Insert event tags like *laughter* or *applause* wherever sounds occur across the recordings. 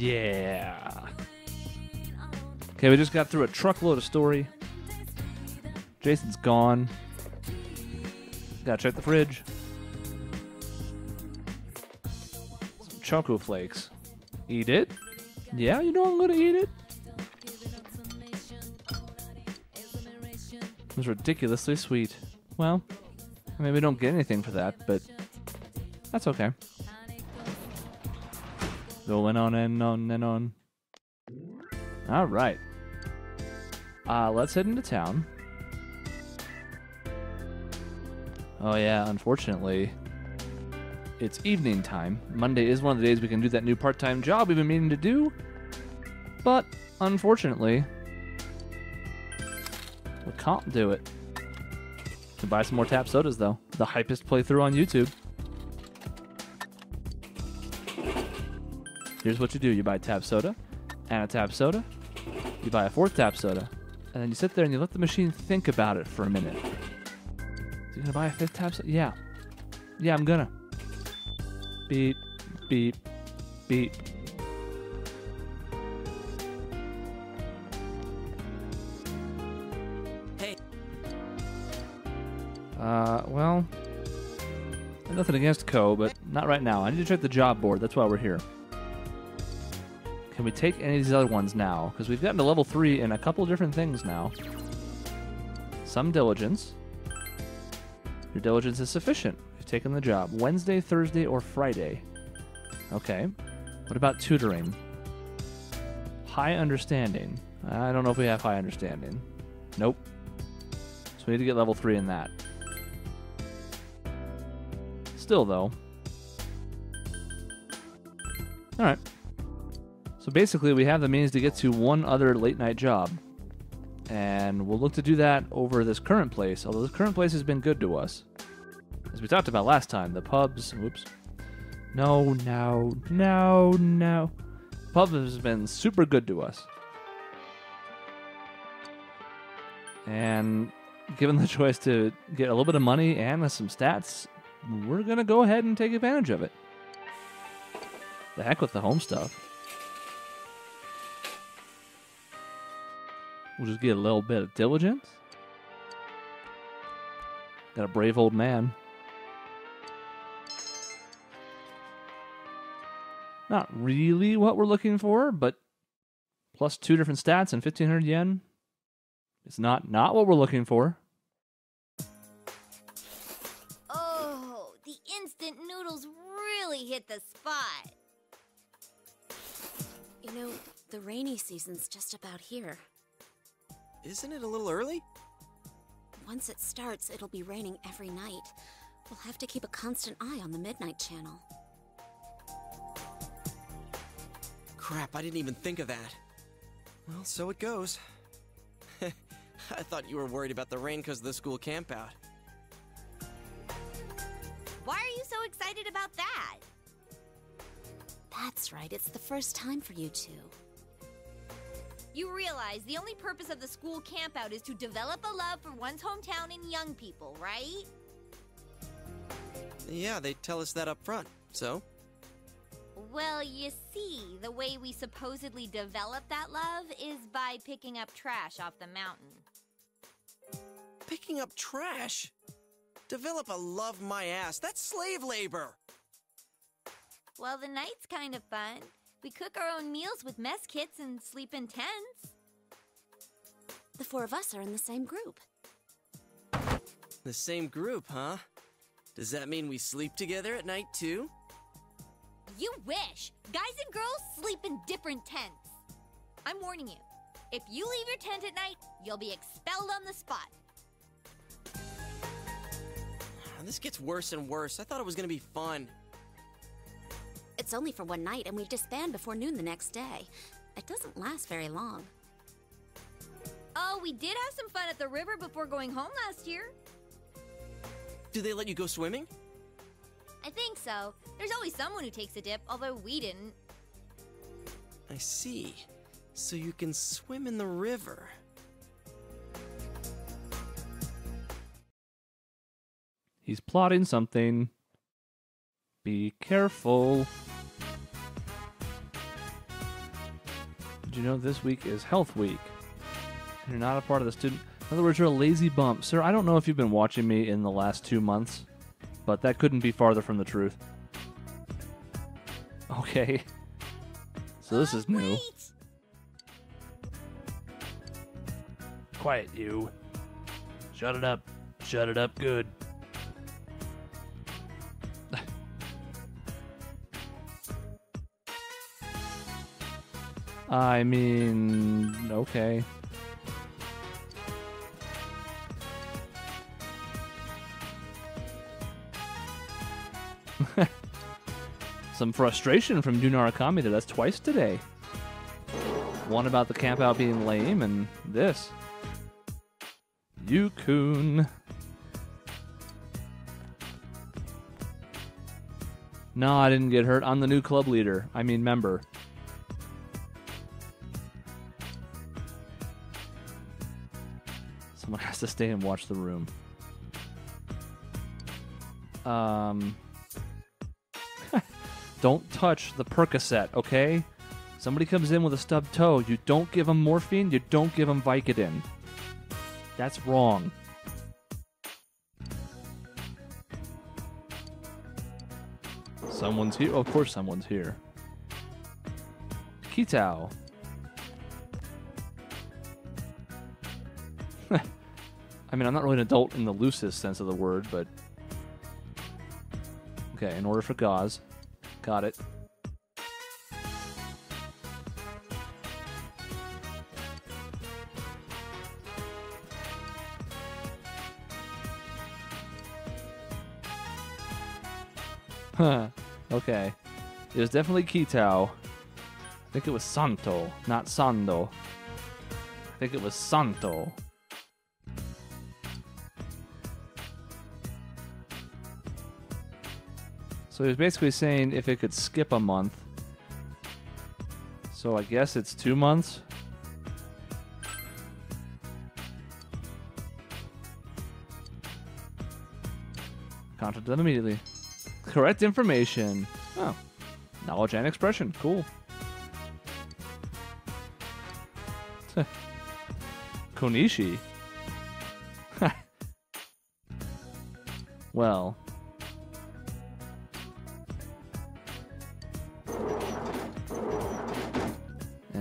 Yeah. Okay, we just got through a truckload of story. Jason's gone. Gotta check the fridge. Some Choco Flakes. Eat it? Yeah, you know I'm gonna eat it. It was ridiculously sweet. Well, I mean, we don't get anything for that, but that's okay. Going on and on and on. All right. Uh, let's head into town. Oh, yeah, unfortunately, it's evening time. Monday is one of the days we can do that new part time job we've been meaning to do. But, unfortunately, we can't do it. To buy some more tap sodas, though. The hypest playthrough on YouTube. Here's what you do you buy a tap soda and a tap soda. You buy a fourth tap soda. And then you sit there and you let the machine think about it for a minute. So you gonna buy a fifth tap soda? Yeah. Yeah, I'm gonna. Beep, beep, beep. Hey. Uh, well, nothing against Co, but not right now. I need to check the job board. That's why we're here. Can we take any of these other ones now? Because we've gotten to level 3 in a couple different things now. Some diligence. Your diligence is sufficient. You've taken the job. Wednesday, Thursday, or Friday. Okay. What about tutoring? High understanding. I don't know if we have high understanding. Nope. So we need to get level 3 in that. Still, though. Alright. So basically, we have the means to get to one other late night job. And we'll look to do that over this current place, although this current place has been good to us. As we talked about last time, the pubs. Whoops. No, no, no, no. Pub has been super good to us. And given the *laughs* choice to get a little bit of money and some stats, we're going to go ahead and take advantage of it. The heck with the home stuff. We'll just get a little bit of diligence. Got a brave old man. Not really what we're looking for, but plus two different stats and 1500 yen. It's not not what we're looking for. Oh, the instant noodles really hit the spot. You know, the rainy season's just about here. Isn't it a little early? Once it starts, it'll be raining every night. We'll have to keep a constant eye on the Midnight Channel. Crap, I didn't even think of that. Well, so it goes. *laughs* I thought you were worried about the rain because of the school campout. Why are you so excited about that? That's right, it's the first time for you two. You realize the only purpose of the school campout is to develop a love for one's hometown and young people, right? Yeah, they tell us that up front. So? Well, you see, the way we supposedly develop that love is by picking up trash off the mountain. Picking up trash? Develop a love my ass. That's slave labor. Well, the night's kind of fun. We cook our own meals with mess kits and sleep in tents. The four of us are in the same group. The same group, huh? Does that mean we sleep together at night too? You wish! Guys and girls sleep in different tents. I'm warning you. If you leave your tent at night, you'll be expelled on the spot. This gets worse and worse. I thought it was gonna be fun. It's only for one night, and we disband before noon the next day. It doesn't last very long. Oh, we did have some fun at the river before going home last year. Do they let you go swimming? I think so. There's always someone who takes a dip, although we didn't. I see. So you can swim in the river. He's plotting something. Be careful. Did you know this week is Health Week? And you're not a part of the student. In other words, you're a lazy bump. Sir, I don't know if you've been watching me in the last two months, but that couldn't be farther from the truth. Okay. *laughs* So this is new. Quiet, you. Shut it up. Shut it up good. I mean, okay. *laughs* Some frustration from Dunarakami that that's twice today. One about the camp out being lame, and this. Yukun. No, I didn't get hurt. I'm the new club leader. I mean, member. To stay and watch the room. Um. *laughs* don't touch the Percocet, okay? Somebody comes in with a stubbed toe. You don't give them morphine. You don't give them Vicodin. That's wrong. Someone's here. Oh, of course, someone's here. Kitao. I mean, I'm not really an adult in the loosest sense of the word, but. Okay, in order for gauze. Got it. Huh. Okay. It was definitely Kitao. I think it was Santo, not Sando. I think it was Santo. So he was basically saying if it could skip a month. So I guess it's two months. Contact them immediately. Correct information. Oh. Knowledge and expression. Cool. *laughs* Konishi. *laughs* well.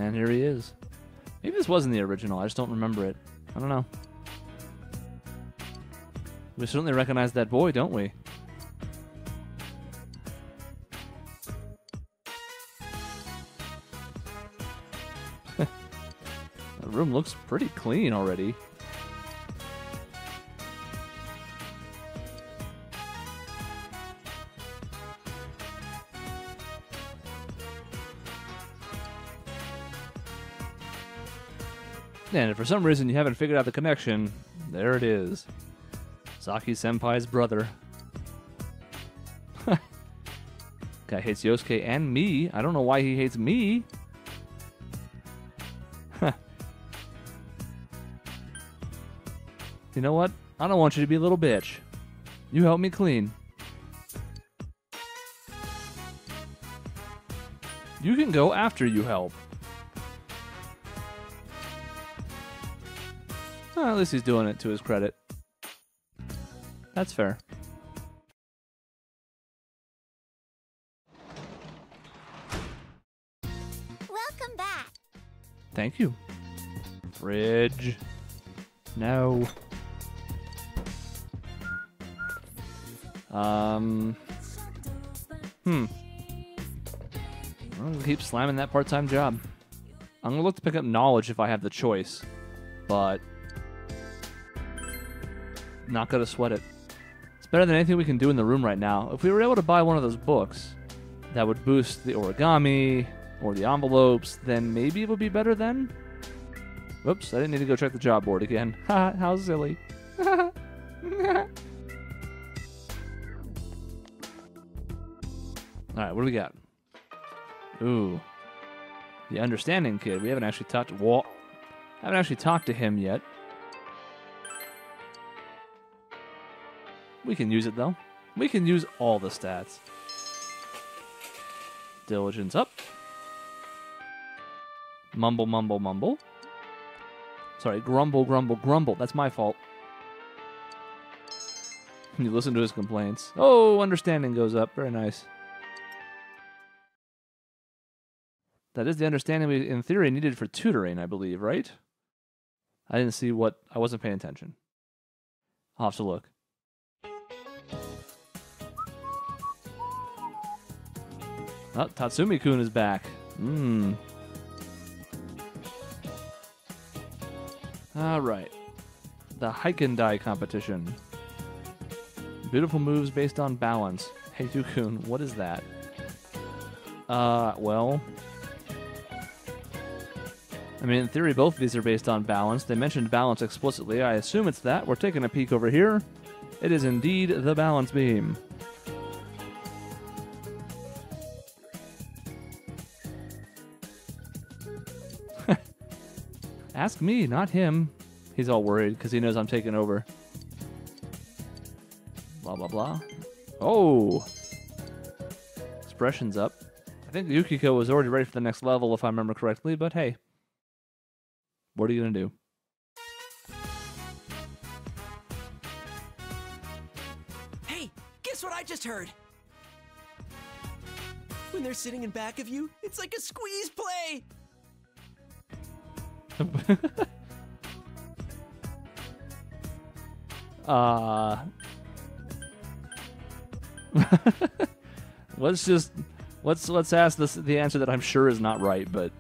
And here he is. Maybe this wasn't the original. I just don't remember it. I don't know. We certainly recognize that boy, don't we? *laughs* The room looks pretty clean already. And if for some reason you haven't figured out the connection, there it is. Saki Senpai's brother. *laughs* Guy hates Yosuke and me. I don't know why he hates me. *laughs* You know what? I don't want you to be a little bitch. You help me clean. You can go after you help. Well, at least he's doing it to his credit. That's fair. Welcome back. Thank you. Fridge. No. Um. Hmm. I'm gonna keep slamming that part-time job. I'm gonna look to pick up knowledge if I have the choice, but not gonna sweat it. It's better than anything we can do in the room right now. If we were able to buy one of those books that would boost the origami or the envelopes, then maybe it would be better then. Whoops, I didn't need to go check the job board again. Ha, *laughs* how silly. *laughs* All right, what do we got? Ooh, the understanding kid. We haven't actually talked. Well, haven't actually talked to him yet. We can use it though. We can use all the stats. Diligence up. Mumble, mumble, mumble. Sorry, grumble, grumble, grumble. That's my fault. *laughs* You listen to his complaints. Oh, understanding goes up. Very nice. That is the understanding we, in theory, needed for tutoring, I believe, right? I didn't see what. I wasn't paying attention. I'll have to look. Oh, Tatsumi kun is back. Mmm. All right. The Heikendai competition. Beautiful moves based on balance. Hey, kun what is that? Uh, well. I mean, in theory, both of these are based on balance. They mentioned balance explicitly. I assume it's that. We're taking a peek over here. It is indeed the balance beam. Ask me, not him. He's all worried because he knows I'm taking over. Blah, blah, blah. Oh! Expression's up. I think Yukiko was already ready for the next level, if I remember correctly, but hey. What are you going to do? Hey, guess what I just heard? When they're sitting in back of you, it's like a squeeze play! *laughs* uh *laughs* let's just let's let's ask this the answer that I'm sure is not right, but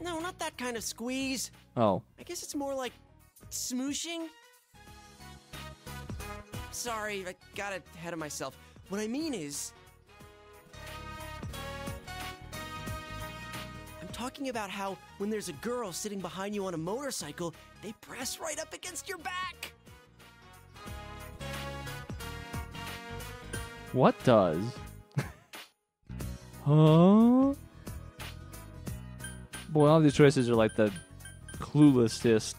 No, not that kind of squeeze. oh, I guess it's more like smooshing. Sorry, I got ahead of myself. What I mean is. Talking about how when there's a girl sitting behind you on a motorcycle, they press right up against your back. what does? huh? Boy, all these choices are like the cluelessest.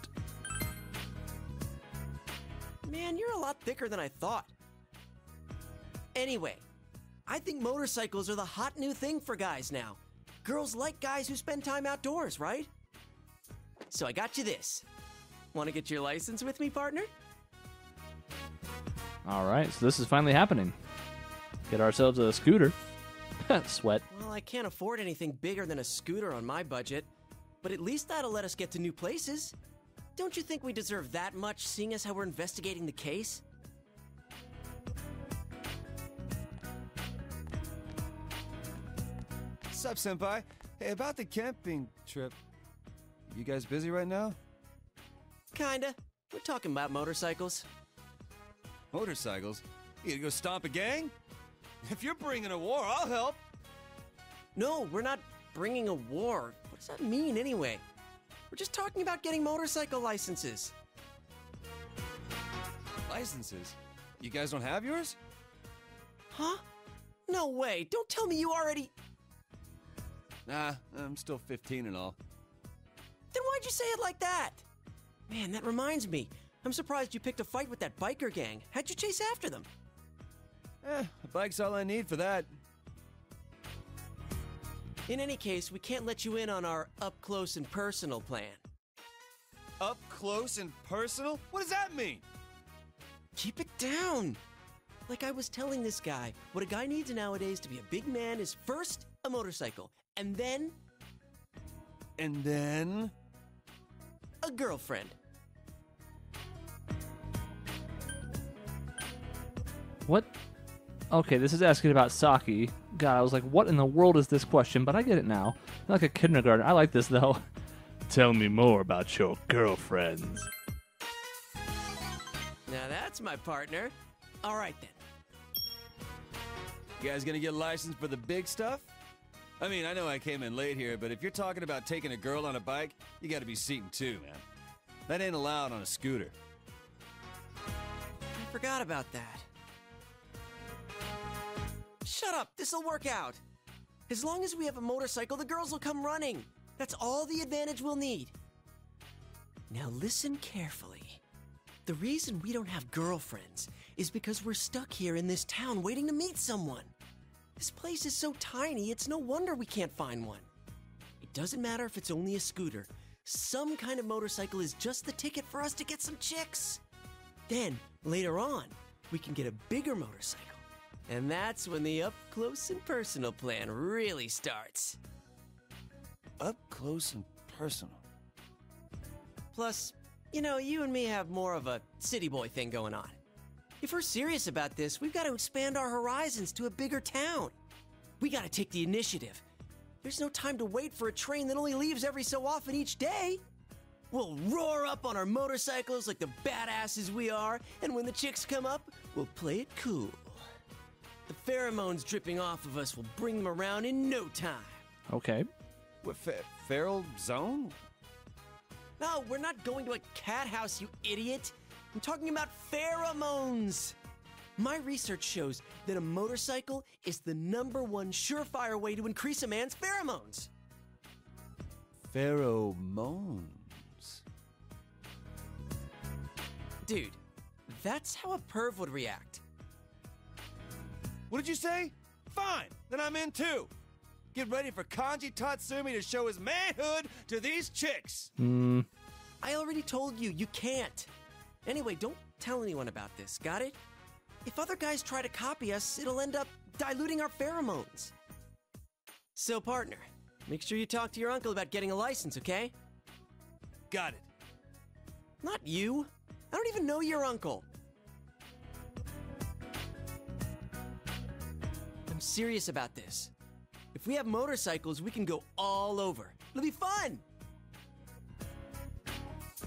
Man, you're a lot thicker than I thought. Anyway, I think motorcycles are the hot new thing for guys now. Girls like guys who spend time outdoors, right? So I got you this. Want to get your license with me, partner? All right, so this is finally happening. Get ourselves a scooter. *laughs* Sweat. Well, I can't afford anything bigger than a scooter on my budget, but at least that'll let us get to new places. Don't you think we deserve that much, seeing as how we're investigating the case? Sup, senpai? Hey, about the camping trip. You guys busy right now? Kinda. We're talking about motorcycles. Motorcycles? You gonna go stomp a gang? If you're bringing a war, I'll help. No, we're not bringing a war. What does that mean, anyway? We're just talking about getting motorcycle licenses. Licenses? You guys don't have yours? Huh? No way. Don't tell me you already. Nah, I'm still 15 and all. Then why'd you say it like that? Man, that reminds me. I'm surprised you picked a fight with that biker gang. How'd you chase after them? Eh, a bike's all I need for that. In any case, we can't let you in on our up close and personal plan. Up close and personal? What does that mean? Keep it down. Like I was telling this guy, what a guy needs nowadays to be a big man is first a motorcycle, and then And then. a girlfriend. What? Okay, this is asking about Saki. God, I was like, what in the world is this question? But I get it now. Like a kindergarten. I like this though. *laughs* Tell me more about your girlfriends. Now that's my partner. All right then. You guys gonna get licensed for the big stuff? I mean, I know I came in late here, but if you're talking about taking a girl on a bike, you gotta be seating two, man. That ain't allowed on a scooter. I forgot about that. Shut up, this'll work out. As long as we have a motorcycle, the girls will come running. That's all the advantage we'll need. Now listen carefully. The reason we don't have girlfriends is because we're stuck here in this town waiting to meet someone. This place is so tiny, it's no wonder we can't find one. It Doesn't matter if it's only a scooter, some kind of motorcycle is just the ticket for us to get some chicks. Then, later on, we can get a bigger motorcycle. And that's when the up close and personal plan really starts. Up close and personal. Plus, you know, you and me have more of a city boy thing going on. If we're serious about this, we've got to expand our horizons to a bigger town. We got to take the initiative. There's no time to wait for a train that only leaves every so often each day. We'll roar up on our motorcycles like the badasses we are, and when the chicks come up, we'll play it cool. The pheromones dripping off of us will bring them around in no time. Okay. What, fe- feral zone? No, we're not going to a cat house, you idiot. I'm talking about pheromones. My research shows that a motorcycle is the number one surefire way to increase a man's pheromones. Pheromones. Dude, that's how a perv would react. What did you say? Fine, then I'm in too. Get ready for Kanji Tatsumi to show his manhood to these chicks. Hmm. I already told you, you can't. Anyway, don't tell anyone about this, got it? If other guys try to copy us, it'll end up diluting our pheromones. So, partner, make sure you talk to your uncle about getting a license, okay? Got it. Not you. I don't even know your uncle. I'm serious about this. If we have motorcycles, we can go all over. It'll be fun.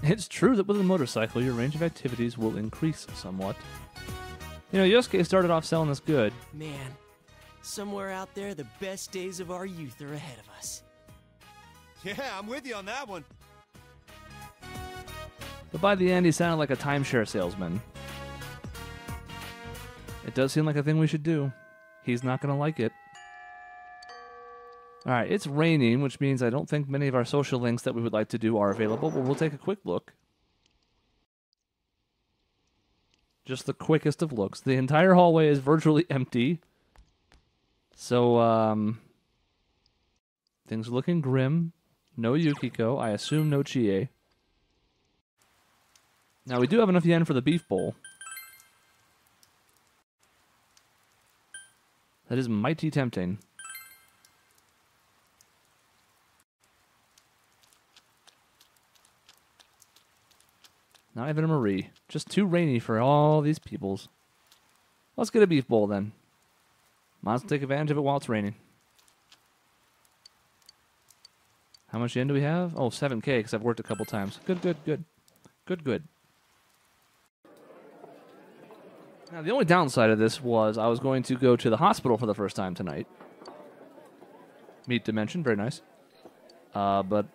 It's true that with a motorcycle, your range of activities will increase somewhat. You know, Yosuke started off selling us good, Man, somewhere out there, the best days of our youth are ahead of us. Yeah, I'm with you on that one. but by the end, he sounded like a timeshare salesman. It does seem like a thing we should do. He's not going to like it. Alright, it's raining, which means I don't think many of our social links that we would like to do are available, but we'll take a quick look. Just the quickest of looks. The entire hallway is virtually *laughs* empty. So, um. Things are looking grim. No Yukiko. I assume no Chie. Now, we do have enough yen for the beef bowl. That is mighty tempting. Not even a Marie. Just too rainy for all these peoples. Let's get a beef bowl then. Might as well take advantage of it while it's raining. How much yen do we have? Oh, 7k because I've worked a couple times. Good, good, good. Good, good. Now, the only downside of this was I was going to go to the hospital for the first time tonight. Meet Dimension, very nice. Uh, but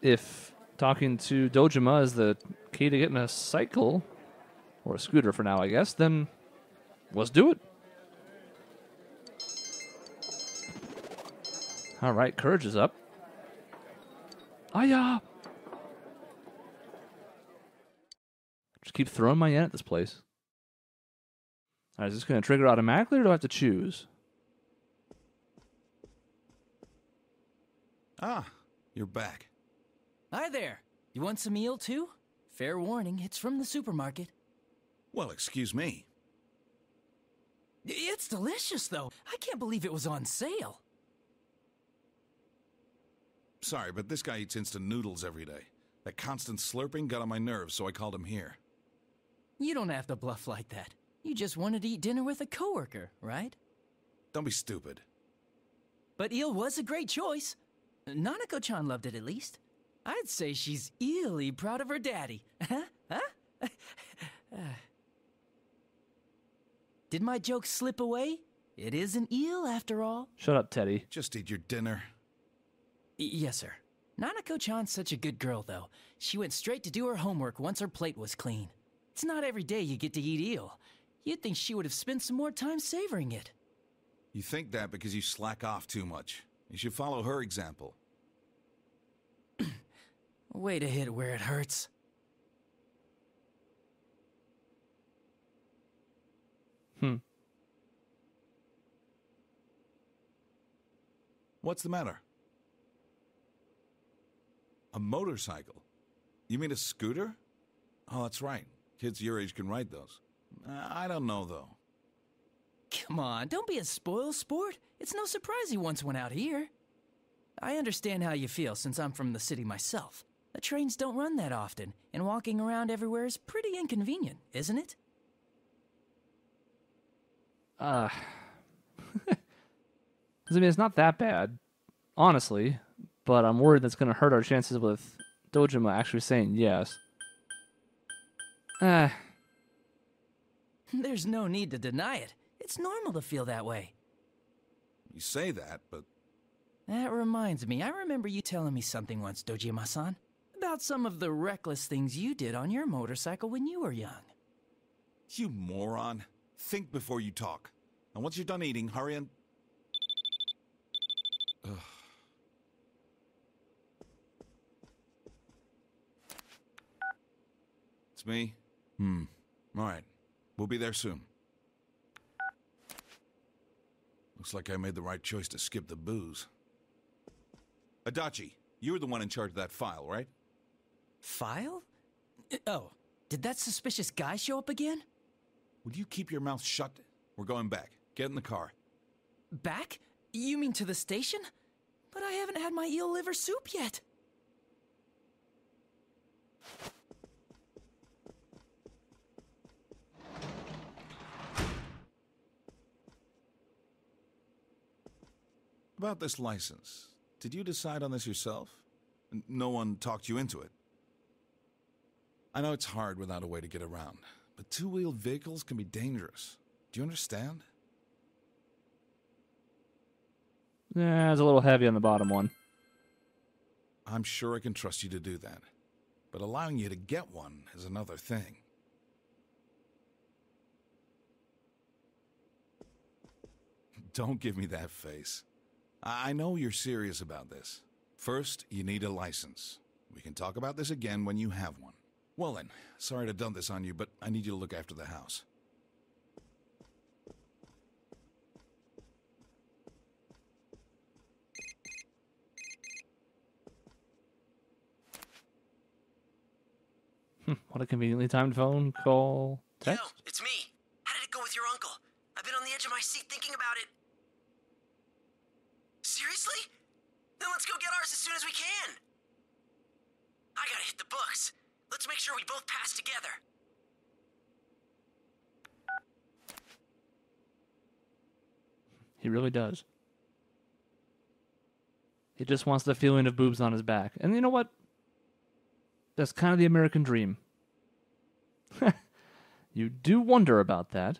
if talking to Dojima is the key to getting a cycle, or a scooter for now, I guess, then let's do it. All right, courage is up. Aiya! Just keep throwing my yen at this place. All right, is this going to trigger automatically, or do I have to choose? Ah, you're back. Hi there. You want some eel too? Fair warning, it's from the supermarket. Well, excuse me. It's delicious though. I can't believe it was on sale. Sorry, but this guy eats instant noodles every day. That constant slurping got on my nerves, so I called him here. You don't have to bluff like that. You just wanted to eat dinner with a coworker, right? Don't be stupid. But eel was a great choice. Nanako-chan loved it at least. I'd say she's eerily proud of her daddy. Huh? Huh? *sighs* Did my joke slip away? It is an eel after all. Shut up, Teddy. Just eat your dinner. Y- yes, sir. Nanako-chan's such a good girl, though. She went straight to do her homework once her plate was clean. It's not every day you get to eat eel. You'd think she would have spent some more time savoring it. You think that because you slack off too much. You should follow her example. Way to hit where it hurts. Hmm. What's the matter? A motorcycle? You mean a scooter? Oh, that's right. Kids your age can ride those. Uh, I don't know, though. Come on, don't be a spoil sport. It's no surprise you once went out here. I understand how you feel since I'm from the city myself. The trains don't run that often, and walking around everywhere is pretty inconvenient, isn't it? Uh, *laughs* 'cause, I mean, it's not that bad, honestly, but I'm worried that's going to hurt our chances with Dojima actually saying yes. Ah, There's no need to deny it. It's normal to feel that way. You say that, but That reminds me, I remember you telling me something once, Dojima-san, about some of the reckless things you did on your motorcycle when you were young. you moron. Think before you talk. And once you're done eating, hurry and. Ugh. It's me? Hmm. All right. We'll be there soon. Looks like I made the right choice to skip the booze. Adachi, you were the one in charge of that file, right? File? Uh, Oh, did that suspicious guy show up again? Would you keep your mouth shut? We're going back. Get in the car. Back? You mean to the station? But I haven't had my eel liver soup yet. About this license, did you decide on this yourself? No one talked you into it? I know it's hard without a way to get around, but two wheeled vehicles can be dangerous. Do you understand? yeah, it's a little heavy on the bottom one. I'm sure I can trust you to do that, but allowing you to get one is another thing. Don't give me that face. I I know you're serious about this. First, you need a license. We can talk about this again when you have one. Well then, sorry to have done this on you, but I need you to look after the house. Hmm, what a conveniently timed phone call Yo, text. it's me. How did it go with your uncle? I've been on the edge of my seat thinking about it. Seriously? Then let's go get ours as soon as we can. I gotta hit the books. Let's make sure we both pass together. He really does. He just wants the feeling of boobs on his back. And you know what? That's kind of the American dream. *laughs* you do wonder about that.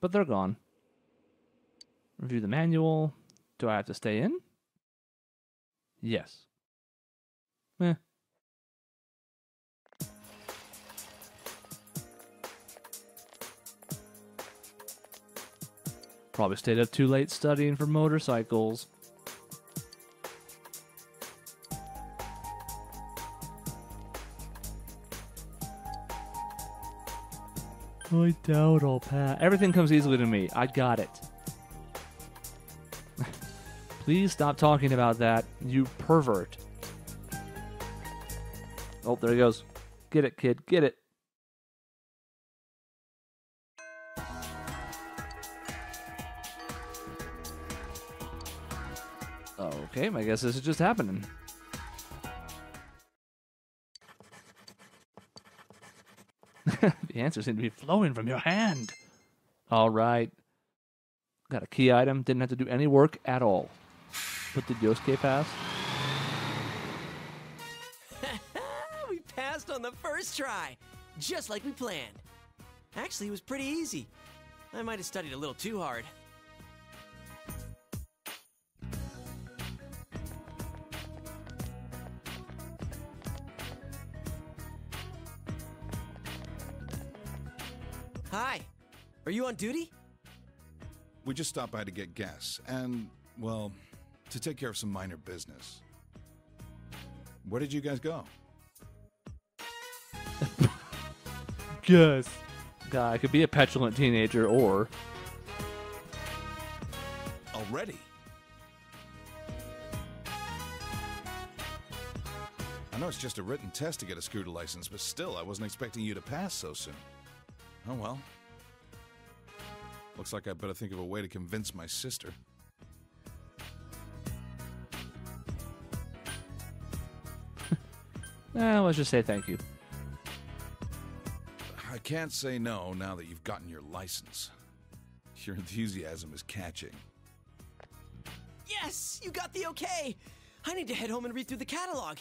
But they're gone. Review the manual. Do I have to stay in? Yes. Eh. Probably stayed up too late studying for motorcycles. I doubt I'll pass. Everything comes easily to me. I got it. *laughs* Please stop talking about that, you pervert. Oh, there he goes. Get it, kid. Get it. Okay, I guess this is just happening. *laughs* the answers seem to be flowing from your hand. All right. Got a key item. Didn't have to do any work at all. What did Yosuke pass? *laughs* we passed on the first try, just like we planned. Actually, it was pretty easy. I might have studied a little too hard. Are you on duty? We just stopped by to get gas and, well, to take care of some minor business. Where did you guys go? *laughs* Guess. Guy could be a petulant teenager or Already? I know it's just a written test to get a scooter license, but still, I wasn't expecting you to pass so soon. Oh well. Looks like I better think of a way to convince my sister. *laughs* Eh, let's just say thank you. I can't say no now that you've gotten your license. Your enthusiasm is catching. Yes, you got the okay. I need to head home and read through the catalog.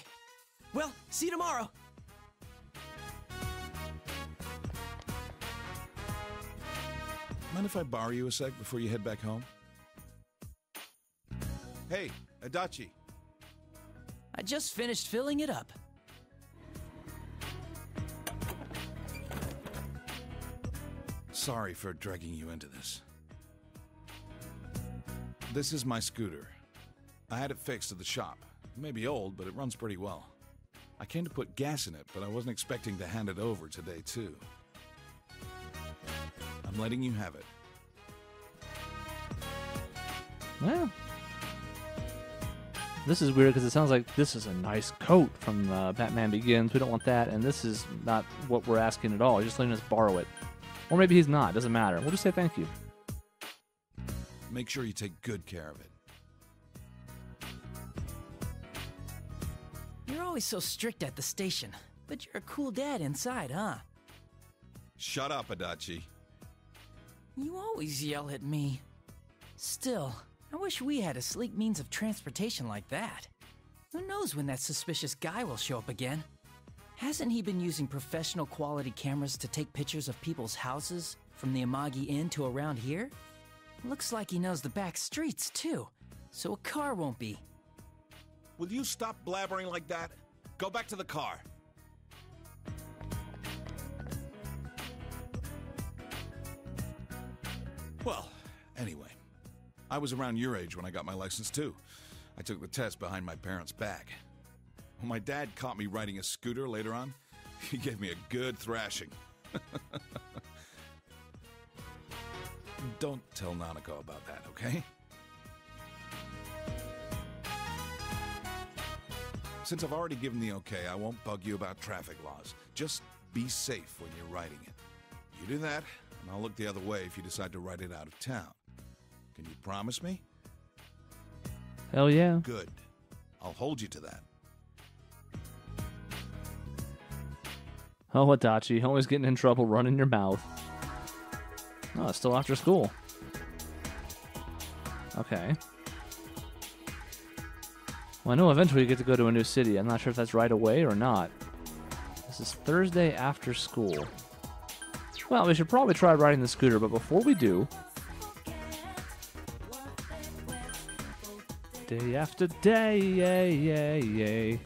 Well, see you tomorrow. Mind if I borrow you a sec before you head back home? Hey, Adachi. I just finished filling it up. Sorry for dragging you into this. This is my scooter. I had it fixed at the shop. It may be old, but it runs pretty well. I came to put gas in it, but I wasn't expecting to hand it over today, too. I'm letting you have it. Well, this is weird because it sounds like this is a nice coat from uh, Batman Begins. We don't want that, and this is not what we're asking at all. He's just letting us borrow it, or maybe he's not. Doesn't matter. We'll just say thank you. Make sure you take good care of it. You're always so strict at the station, but you're a cool dad inside, huh? Shut up, Adachi. You always yell at me. Still, I wish we had a sleek means of transportation like that. Who knows when that suspicious guy will show up again? Hasn't he been using professional quality cameras to take pictures of people's houses from the Amagi Inn to around here? Looks like he knows the back streets too, so a car won't be. Will you stop blabbering like that? Go back to the car. Well, anyway, I was around your age when I got my license too. I took the test behind my parents' back. When my dad caught me riding a scooter later on, *laughs* he gave me a good thrashing. *laughs* Don't tell Nanako about that, okay? Since I've already given the okay, I won't bug you about traffic laws. Just be safe when you're riding it. You do that, and I'll look the other way if you decide to ride it out of town. Can you promise me? Hell yeah. Good. I'll hold you to that. Oh, Adachi, always getting in trouble running your mouth. Oh, it's still after school. Okay. Well, I know eventually you get to go to a new city. I'm not sure if that's right away or not. This is Thursday after school. Well, we should probably try riding the scooter, but before we do, day after day, yay, yay, yay.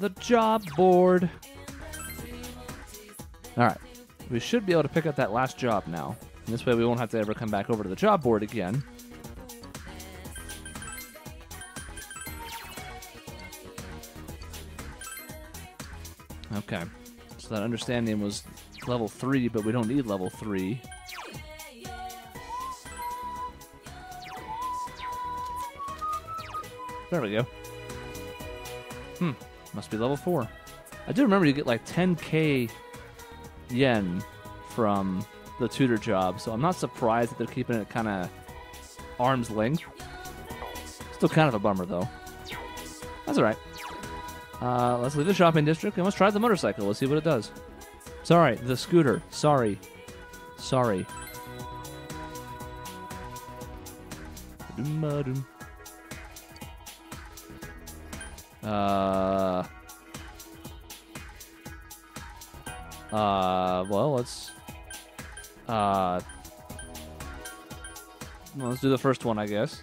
The job board. All right. We should be able to pick up that last job now. And this way we won't have to ever come back over to the job board again. Okay. So that understanding was level 3, but we don't need level 3. There we go. Hmm. Must be level 4. I do remember you get like 10k yen from the tutor job, so I'm not surprised that they're keeping it kind of arm's length. Still kind of a bummer, though. That's all right. Uh, let's leave the shopping district and let's try the motorcycle. Let's see what it does. Sorry, the scooter. Sorry. Sorry. Uh. Uh, well, let's. Uh. well, let's do the first one, I guess.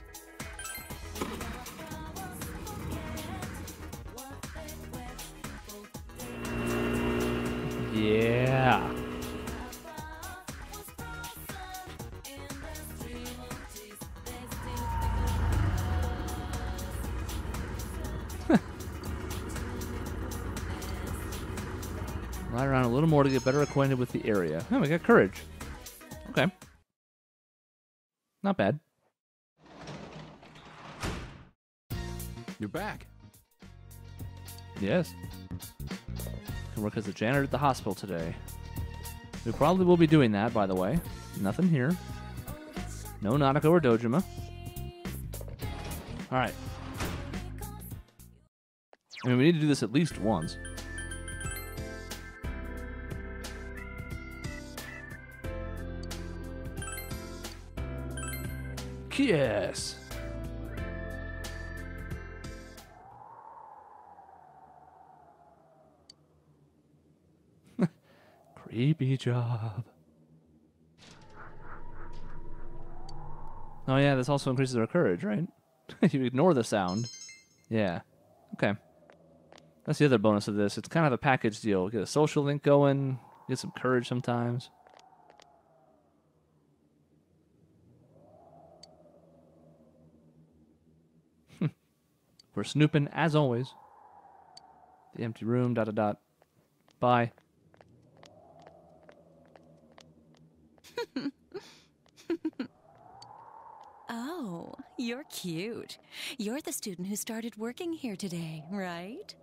Better acquainted with the area. Oh, we got courage. Okay. Not bad. You're back. Yes. Can work as a janitor at the hospital today. We probably will be doing that, by the way. Nothing here. No Nanako or Dojima. Alright. I mean, we need to do this at least once. Yes. *laughs* Creepy job. Oh yeah, this also increases our courage, right? *laughs* you ignore the sound. Yeah. Okay. That's the other bonus of this. It's kind of a package deal. Get a social link going, get some courage sometimes. We're snooping as always. The empty room, dot dot dot. Bye. *laughs* Oh, you're cute. You're the student who started working here today, right?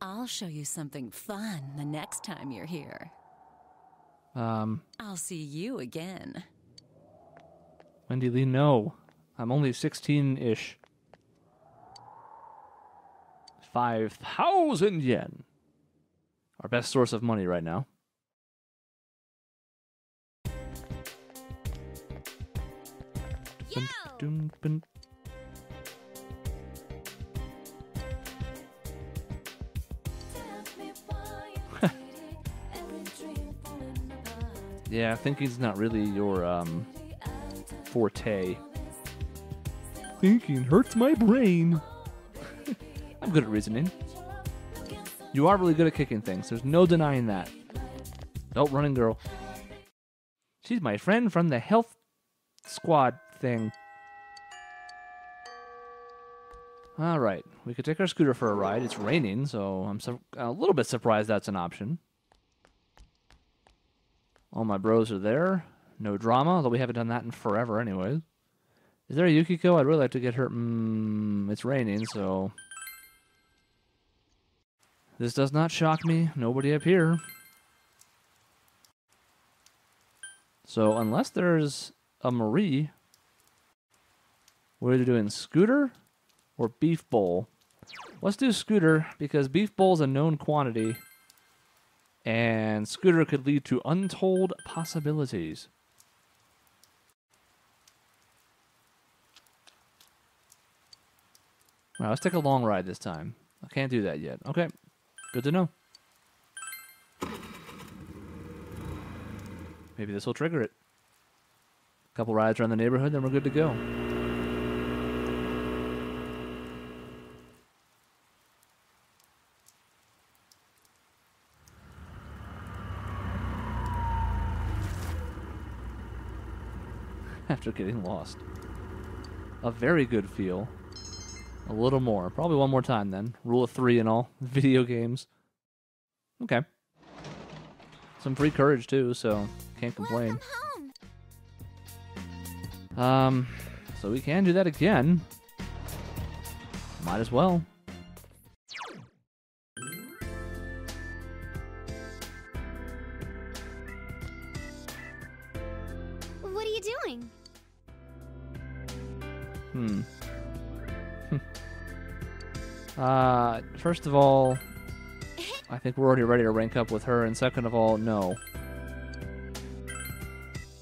I'll show you something fun the next time you're here. Um, I'll see you again. Wendy Lee, no. I'm only 16 ish. 5,000 yen. Our best source of money right now. Yo! Dun, dun. *laughs* Yeah, thinking's not really your um, forte. Thinking hurts my brain. I'm good at reasoning. You are really good at kicking things. There's no denying that. Don't running girl. She's my friend from the health squad thing. All right, we could take our scooter for a ride. It's raining, so I'm a little bit surprised that's an option. All my bros are there. No drama, although we haven't done that in forever, anyways. Is there a Yukiko? I'd really like to get her. Mm, it's raining, so. This does not shock me. Nobody up here. So, unless there's a Marie, we're either doing Scooter or Beef Bowl. Let's do Scooter because Beef Bowl is a known quantity, and Scooter could lead to untold possibilities. Well, let's take a long ride this time. I can't do that yet. Okay, good to know. Maybe this will trigger it. A Couple rides around the neighborhood, then we're good to go. *laughs* After getting lost. A very good feel. A little more. Probably one more time then. Rule of three and all. *laughs* Video games. Okay. Some free courage too, so can't complain. Um, so we can do that again. Might as well. Uh, first of all, I think we're already ready to rank up with her, and second of all, no.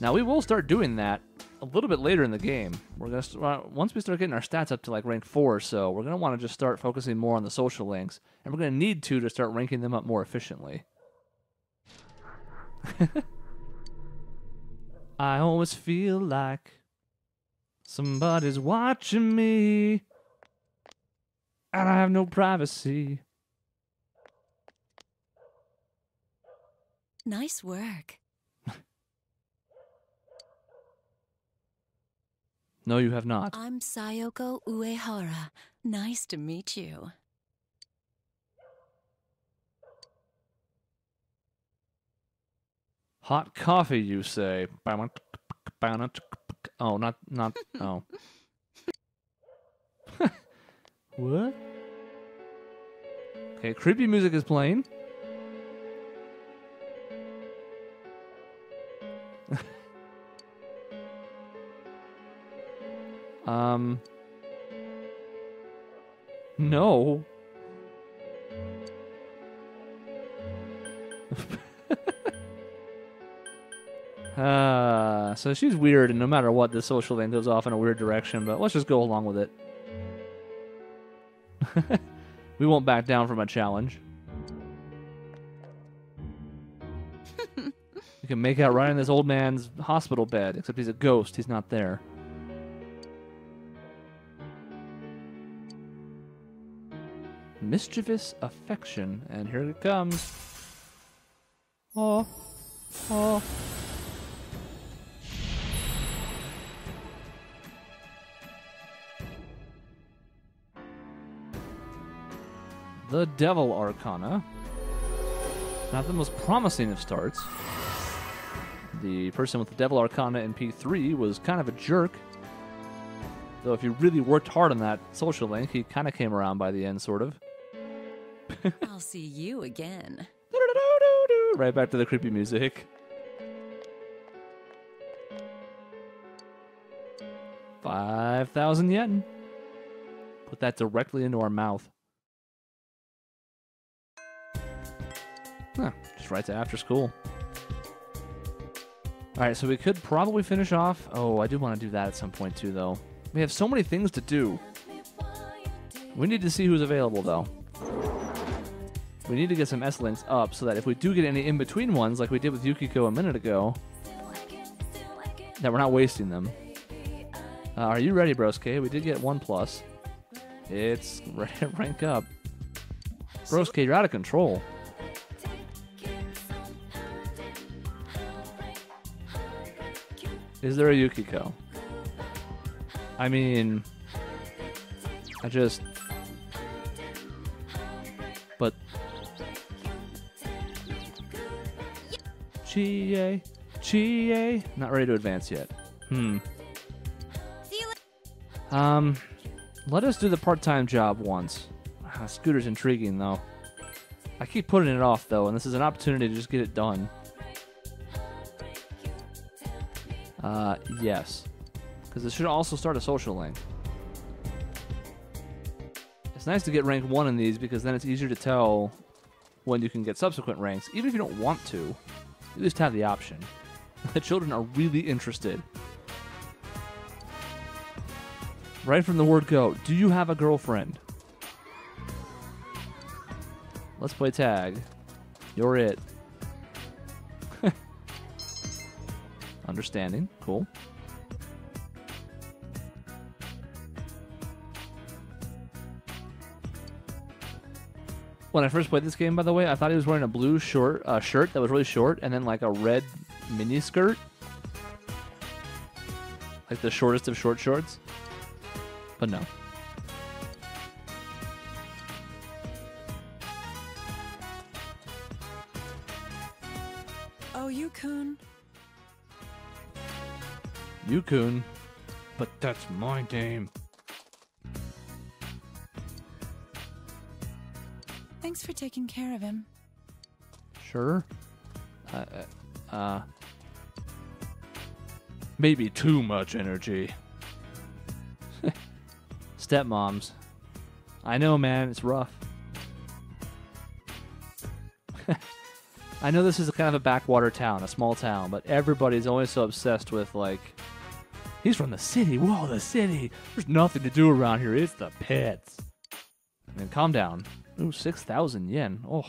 Now we will start doing that a little bit later in the game. We're gonna once we start getting our stats up to like rank four or so, we're gonna want to just start focusing more on the social links, and we're gonna need to to start ranking them up more efficiently. *laughs* I always feel like somebody's watching me, and I have no privacy. Nice work. *laughs* No, you have not. I'm Sayoko Uehara. Nice to meet you. Hot coffee, you say? Oh, not not. *laughs* Oh. What? Okay, creepy music is playing. *laughs* um. No. *laughs* uh, so she's weird, and no matter what, the social link goes off in a weird direction, but let's just go along with it. *laughs* we won't back down from a challenge. *laughs* you can make out right in this old man's hospital bed, except he's a ghost. He's not there. Mischievous affection, and here it comes. Oh, oh. The Devil Arcana. Not the most promising of starts. The person with the Devil Arcana in P3 was kind of a jerk. Though if you really worked hard on that social link, he kind of came around by the end, sort of. *laughs* I'll see you again. Right back to the creepy music. Five thousand yen. Put that directly into our mouth. Huh, just right to after school. Alright, so we could probably finish off. Oh, I do want to do that at some point too, though. We have so many things to do. We need to see who's available, though. We need to get some S links up so that if we do get any in between ones, like we did with Yukiko a minute ago, that we're not wasting them. Uh, are you ready, Broske? We did get one plus. It's *laughs* rank up. Broske, you're out of control. Is there a Yukiko? I mean, I just. But. Chie, Chie. Not ready to advance yet. Hmm. Um, let us do the part-time job once. Ah, Scooter's intriguing though. I keep putting it off though, and this is an opportunity to just get it done. Uh, yes, because it should also start a social link. It's nice to get rank one in these because then it's easier to tell when you can get subsequent ranks, even if you don't want to. You just have the option. *laughs* The children are really interested. Right from the word go, do you have a girlfriend? Let's play tag. You're it. Understanding. Cool. When I first played this game, by the way, I thought he was wearing a blue short uh, shirt that was really short, and then like a red mini skirt, like the shortest of short shorts. But no. Yukun. But that's my name. Thanks for taking care of him. Sure. Uh, uh, uh, maybe too much energy. *laughs* Stepmoms. I know, man. It's rough. *laughs* I know this is kind of a backwater town, a small town, but everybody's always so obsessed with like, he's from the city. Whoa, the city. There's nothing to do around here. It's the pits. I mean, calm down. Ooh, six thousand yen. Oh,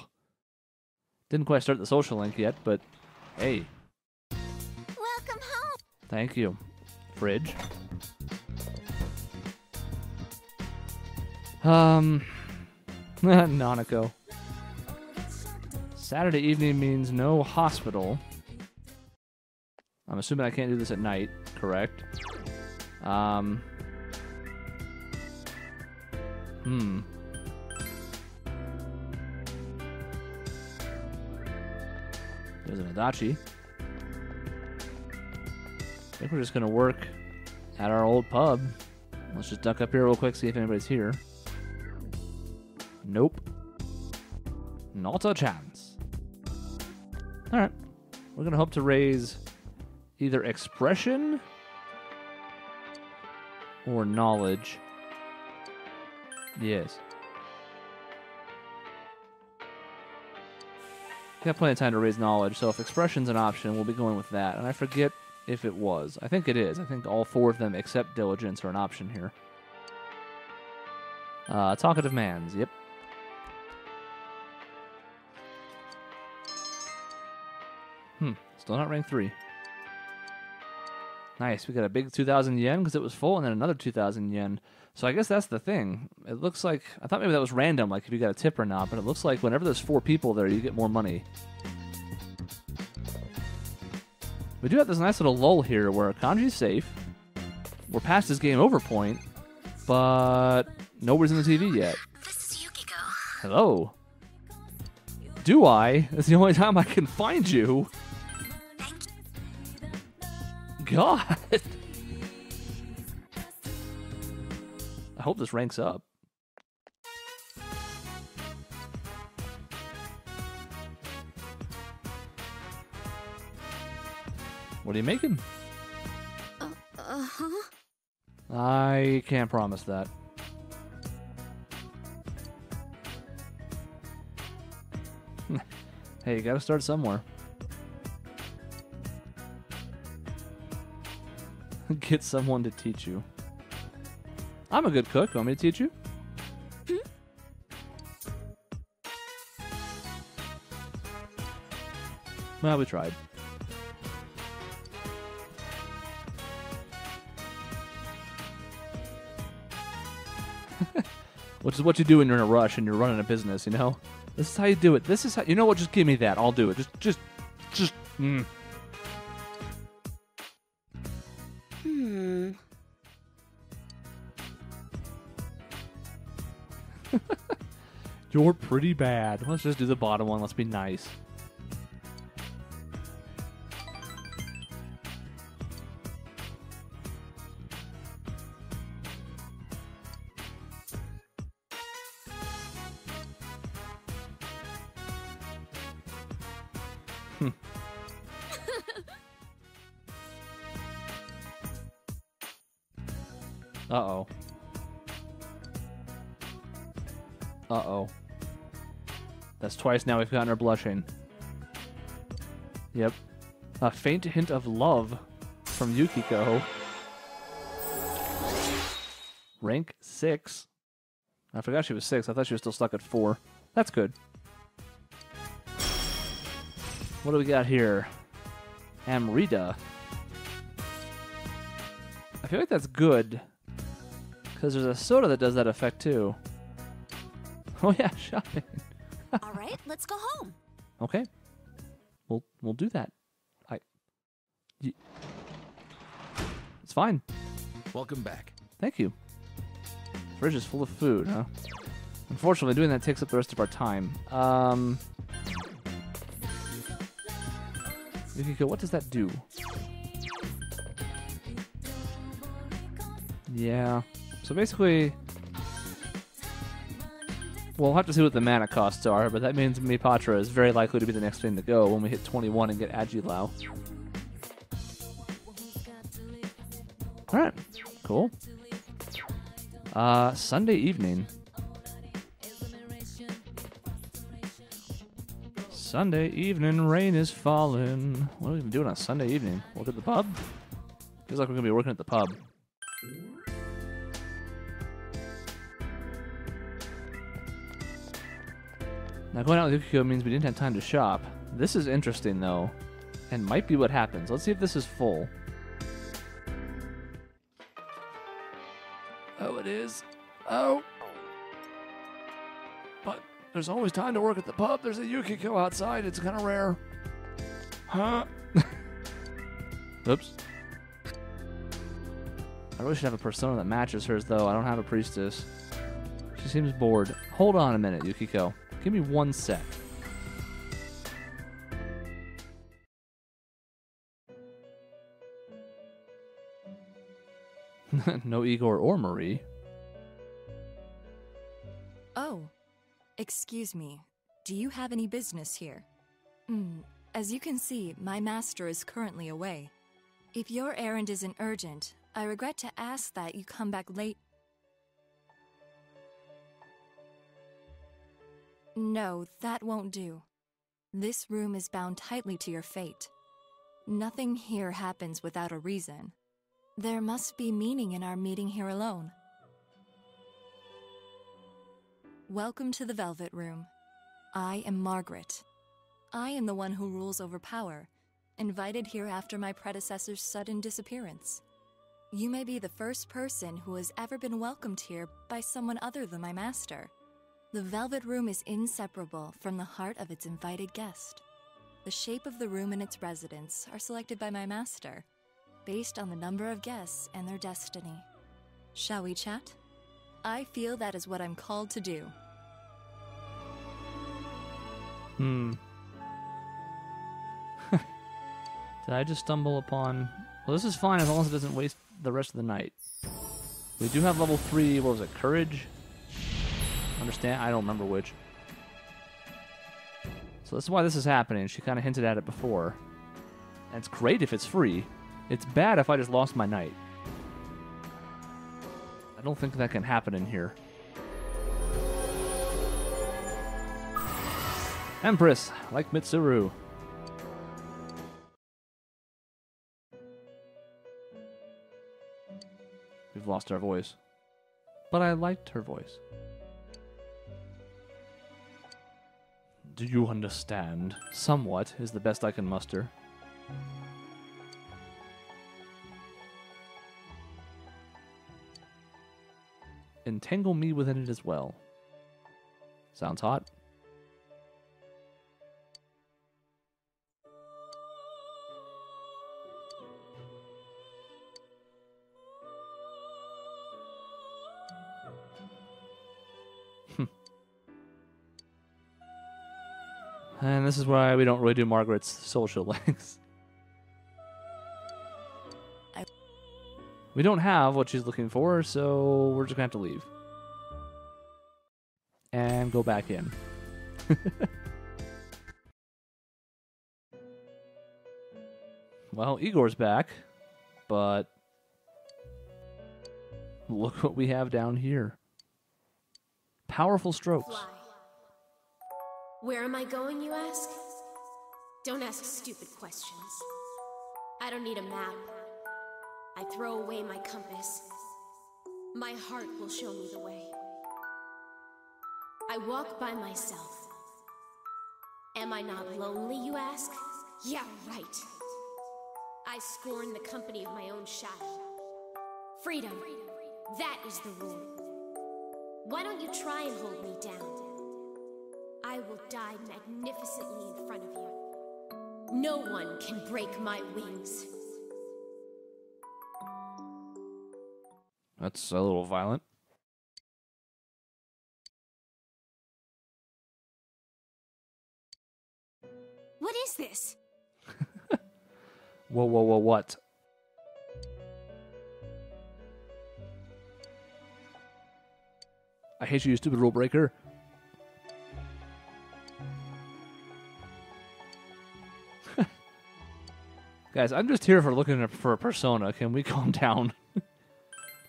didn't quite start the social link yet, but hey, Welcome home. thank you, fridge. Um, *laughs* Nanako. Saturday evening means no hospital. I'm assuming I can't do this at night, correct? Um. Hmm. There's an Adachi. I think we're just gonna work at our old pub. Let's just duck up here real quick, see if anybody's here. Nope. Not a chance. All right. We're to hope to raise either expression or knowledge. Yes. Got plenty of time to raise knowledge, so if expression's an option, we'll be going with that. And I forget if it was. I think it is. I think all four of them except diligence are an option here. Uh, talkative man's, yep. Hmm, still not rank 3. Nice, we got a big 2,000 yen because it was full, and then another 2,000 yen. So I guess that's the thing. It looks like, I thought maybe that was random, like if you got a tip or not, but it looks like whenever there's four people there, you get more money. We do have this nice little lull here where Kanji's safe. We're past his game over point, but nobody's in the TV yet. This is Yukiko. Hello. Do I? That's the only time I can find you. God. I hope this ranks up. What are you making? Uh huh. I can't promise that. *laughs* hey, you gotta start somewhere. *laughs* Get someone to teach you. I'm a good cook. Want me to teach you? Well, we tried. *laughs* Which is what you do when you're in a rush and you're running a business, you know? This is how you do it. This is how you know what, just give me that. I'll do it. Just just just mm. You're pretty bad. Let's just do the bottom one. Let's be nice. Twice now we've gotten her blushing. Yep. A faint hint of love from Yukiko. Rank 6. I forgot she was 6. I thought she was still stuck at 4. That's good. What do we got here? Amrita. I feel like that's good. Because there's a soda that does that effect too. *laughs* Oh yeah, shopping. All right, let's go home. *laughs* Okay. We'll we'll do that. I y- It's fine. Welcome back. Thank you. Fridge is full of food, huh? Unfortunately, doing that takes up the rest of our time. Um Yukiko, what does that do? Yeah. So basically, we'll have to see what the mana costs are, but that means Mipatra is very likely to be the next thing to go when we hit 21 and get Agilao. Alright, cool. Uh, Sunday evening. Sunday evening, rain is falling. What are we doing on Sunday evening? Work at the pub? Feels like we're gonna be working at the pub. Now going out with Yukiko means we didn't have time to shop. This is interesting though, and might be what happens. Let's see if this is full. Oh, it is. Oh. But there's always time to work at the pub. There's a Yukiko outside. It's kind of rare. Huh? *laughs* Oops. I really should have a persona that matches hers, though. I don't have a priestess. She seems bored. Hold on a minute, Yukiko. Give me one sec. *laughs* no Igor or Marie. Oh, excuse me. Do you have any business here? Hmm. As you can see, my master is currently away. If your errand isn't urgent, I regret to ask that you come back late. No, that won't do. This room is bound tightly to your fate. Nothing here happens without a reason. There must be meaning in our meeting here alone. Welcome to the Velvet Room. I am Margaret. I am the one who rules over power, invited here after my predecessor's sudden disappearance. You may be the first person who has ever been welcomed here by someone other than my master. The Velvet Room is inseparable from the heart of its invited guest. The shape of the room and its residents are selected by my master, based on the number of guests and their destiny. Shall we chat? I feel that is what I'm called to do. Hmm. *laughs* Did I just stumble upon... Well, this is fine as long as it doesn't waste the rest of the night. We do have level 3, what was it, Courage? Understand? I don't remember which. So this is why this is happening. She kind of hinted at it before. And it's great if it's free. It's bad if I just lost my night. I don't think that can happen in here. Empress, like Mitsuru. We've lost our voice. But I liked her voice. Do you understand? Somewhat is the best I can muster. Entangle me within it as well. Sounds hot. And this is why we don't really do Margaret's social links. I- We don't have what she's looking for, so we're just gonna have to leave. And go back in. *laughs* well, Igor's back, but look what we have down here. Powerful strokes. Fly. Where am I going, you ask? Don't ask stupid questions. I don't need a map. I throw away my compass. My heart will show me the way. I walk by myself. Am I not lonely, you ask? Yeah, right. I scorn the company of my own shadow. Freedom. That is the rule. Why don't you try and hold me down? I will die magnificently in front of you. No one can break my wings. That's a little violent. What is this? *laughs* Whoa, whoa, whoa, what? I hate you, you stupid rule breaker. Guys, I'm just here for looking for a persona. Can we *laughs* calm down?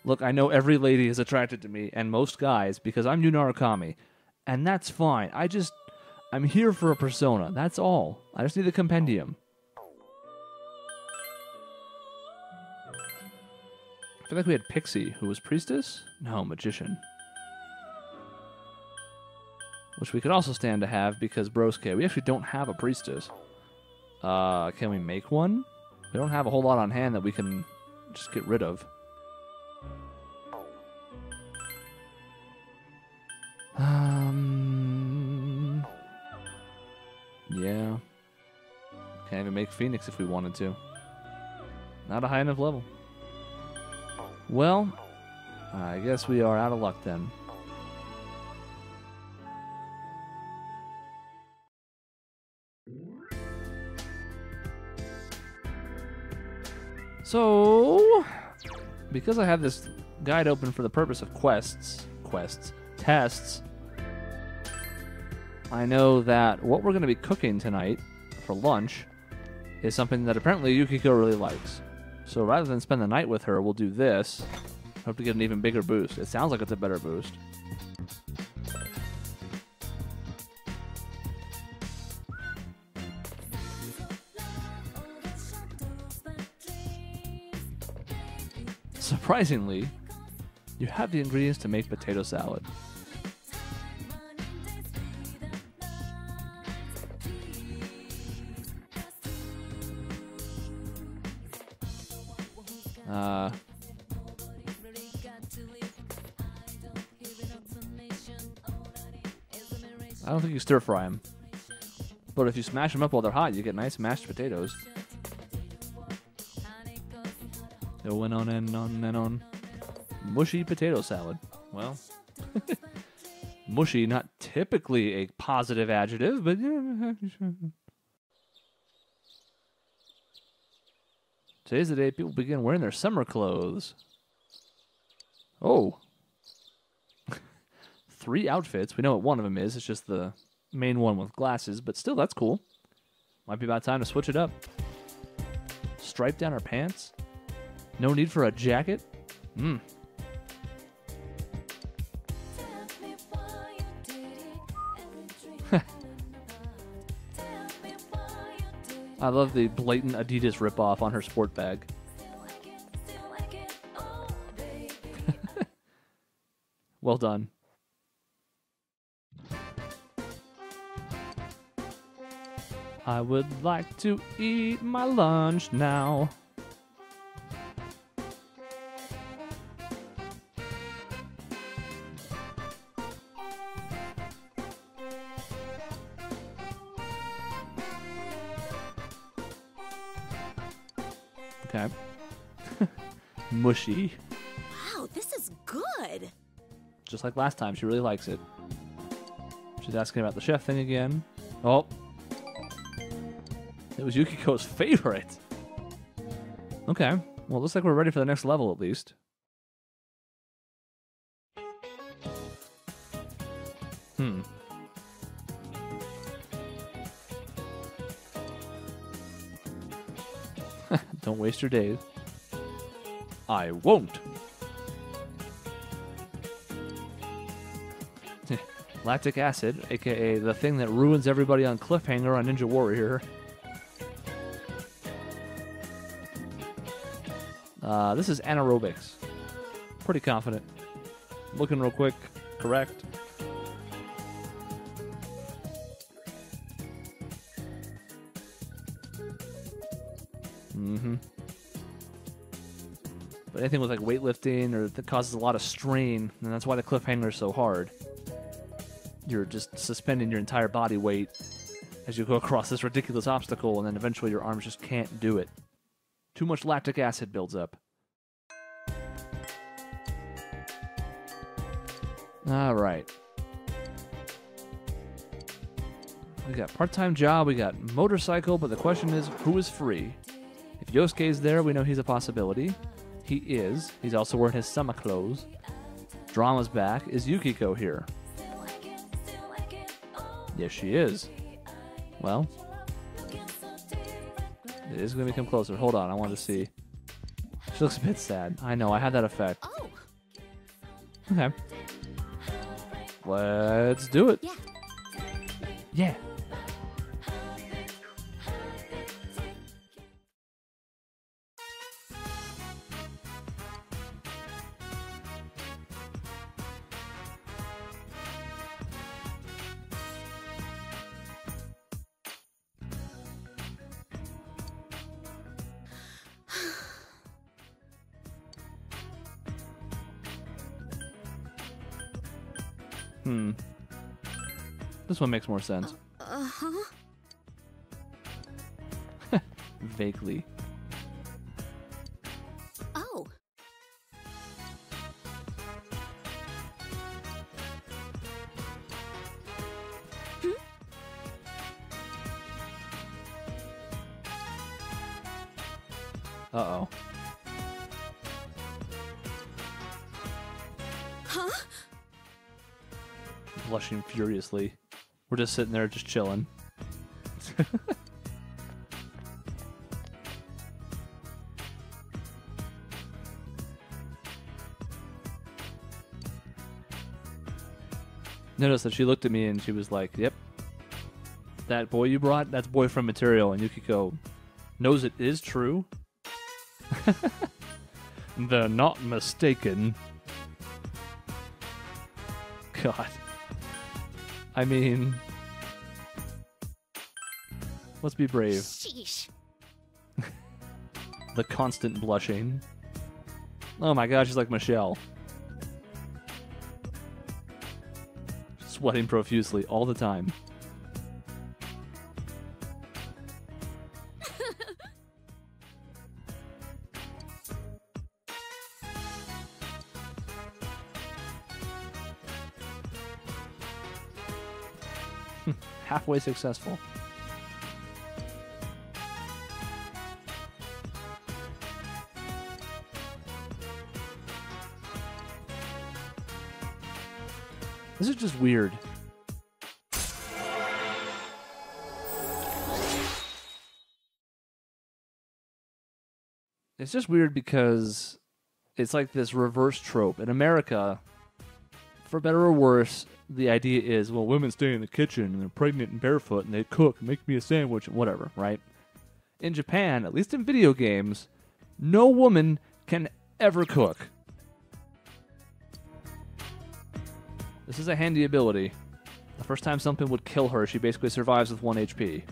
Look, I know every lady is attracted to me, and most guys, because I'm Yu Narukami. And that's fine. I just. I'm here for a persona. That's all. I just need a compendium. I feel like we had Pixie, who was priestess? No, magician. Which we could also stand to have because Broske, we actually don't have a priestess. Uh, can we make one? We don't have a whole lot on hand that we can just get rid of. Um. Yeah. Can't even make Phoenix if we wanted to. Not a high enough level. Well, I guess we are out of luck then. So, because I have this guide open for the purpose of quests, quests, tests, I know that what we're going to be cooking tonight for lunch is something that apparently Yukiko really likes. So rather than spend the night with her, we'll do this. Hope to get an even bigger boost. It sounds like it's a better boost. Surprisingly, you have the ingredients to make potato salad. Uh, I don't think you stir fry them. But if you smash them up while they're hot, you get nice mashed potatoes. Going on and on and on. Mushy potato salad. Well, *laughs* mushy, not typically a positive adjective, but yeah. Today's the day people begin wearing their summer clothes. Oh. *laughs* Three outfits. We know what one of them is. It's just the main one with glasses, but still, that's cool. Might be about time to switch it up. Stripe down our pants. No need for a jacket. Hmm. *laughs* I love the blatant Adidas ripoff on her sport bag. *laughs* well done. I would like to eat my lunch now. Mushy. Wow, this is good. Just like last time, she really likes it. She's asking about the chef thing again. Oh. It was Yukiko's favorite. Okay. Well, looks like we're ready for the next level at least. Hmm. *laughs* Don't waste your days. I won't. *laughs* Lactic acid, aka the thing that ruins everybody on Cliffhanger on Ninja Warrior. Uh, this is anaerobics. Pretty confident. Looking real quick. Correct. Anything with like weightlifting or that causes a lot of strain, and that's why the cliffhanger is so hard. You're just suspending your entire body weight as you go *laughs* across this ridiculous obstacle, and then eventually your arms just can't do it. Too much lactic acid builds up. All right. We got part-time job, we got motorcycle, but the question is, who is free? If Yosuke's there, we know he's a possibility. He is. He's also wearing his summer clothes. Drama's back. Is Yukiko here? Yes, she is. Well, it is going to become closer. Hold on, I want to see. She looks a bit sad. I know, I had that effect. Okay. Let's do it. yeah. This one makes more sense. Uh huh. *laughs* Vaguely. Oh. Uh oh. Huh? Blushing furiously. We're just sitting there, just chilling. *laughs* Notice that she looked at me and she was like, "Yep, that boy you brought, that's boyfriend material." And Yukiko knows it is true. *laughs* They're not mistaken. God. I mean, let's be brave. Sheesh. The constant blushing. Oh my god, she's like Michelle. Sweating profusely all the time. Halfway successful. This is just weird. It's just weird because it's like this reverse trope. In America, for better or worse, the idea is well, women stay in the kitchen and they're pregnant and barefoot and they cook, make me a sandwich, whatever, right? In Japan, at least in video games, no woman can ever cook. This is a handy ability. The first time something would kill her, she basically survives with 1 HP.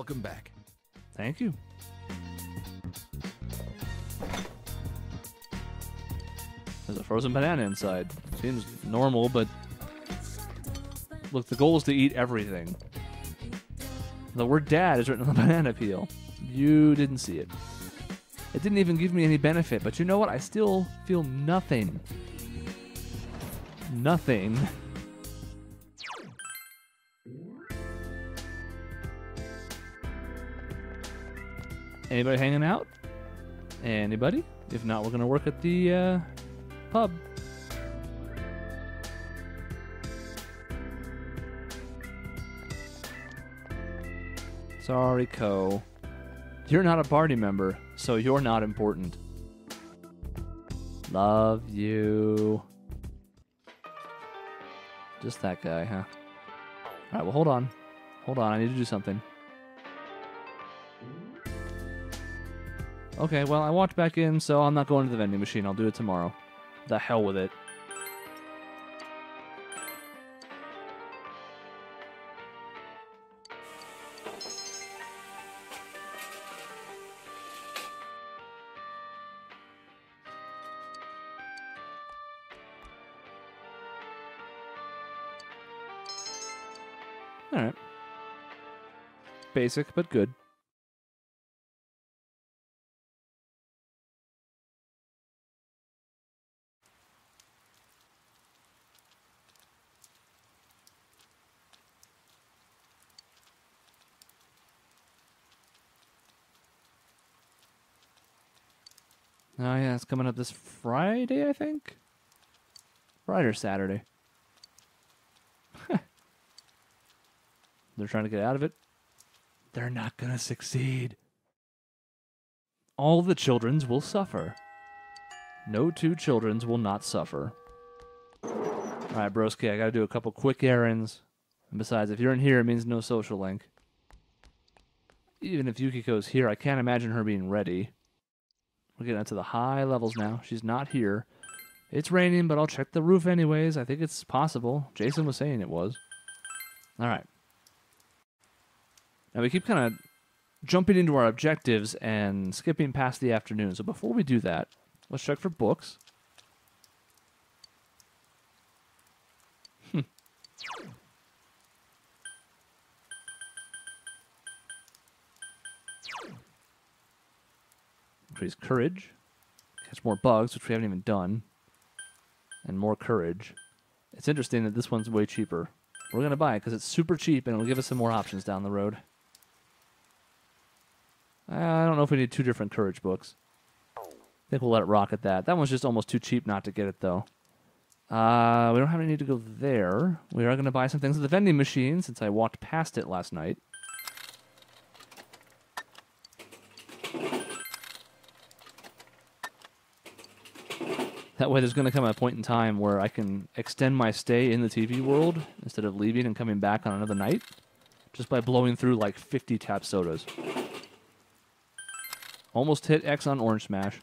Welcome back. Thank you. There's a frozen banana inside. Seems normal, but look, the goal is to eat everything. The word dad is written on the *laughs* banana peel. You didn't see it. It didn't even give me any benefit, but you know what? I still feel nothing. Nothing. *laughs* Anybody hanging out? Anybody? If not, we're gonna work at the uh, pub. Sorry, Co. You're not a party member, so you're not important. Love you. Just that guy, huh? Alright, well, hold on. Hold on, I need to do something. Okay, well, I walked back in, so I'm not going to the vending machine. I'll do it tomorrow. The hell with it. Alright. Basic, but good. Yeah, it's coming up this Friday, I think. Friday or Saturday. *laughs* They're trying to get out of it. They're not gonna succeed. All the childrens will suffer. No two childrens will not suffer. Alright, broski, I gotta do a couple quick errands. And besides, if you're in here, it means no social link. Even if Yukiko's here, I can't imagine her being ready. We're getting up to the high levels now. She's not here. It's raining, but I'll check the roof anyways. I think it's possible. Jason was saying it was. All right. Now we keep kind of jumping into our objectives and skipping past the afternoon. So before we do that, let's check for books. Increase courage. Catch more bugs, which we haven't even done. And more courage. It's interesting that this one's way cheaper. We're going to buy it because it's super cheap and it'll give us some more options down the road. I don't know if we need two different courage books. I think we'll let it rock at that. That one's just almost too cheap not to get it, though. Uh, we don't have any need to go there. We are going to buy some things at the vending machine since I walked past it last night. That way, there's going to come a point in time where I can extend my stay in the TV world instead of leaving and coming back on another night just by blowing through like 50 tap sodas. Almost hit X on Orange Smash.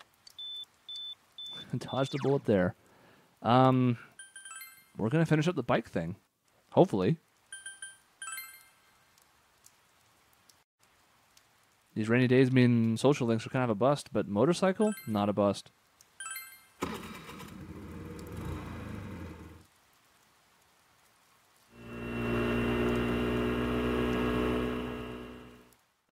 *laughs* Dodged a bullet there. Um, we're going to finish up the bike thing. Hopefully. These rainy days mean social links are kind of a bust, but motorcycle, not a bust.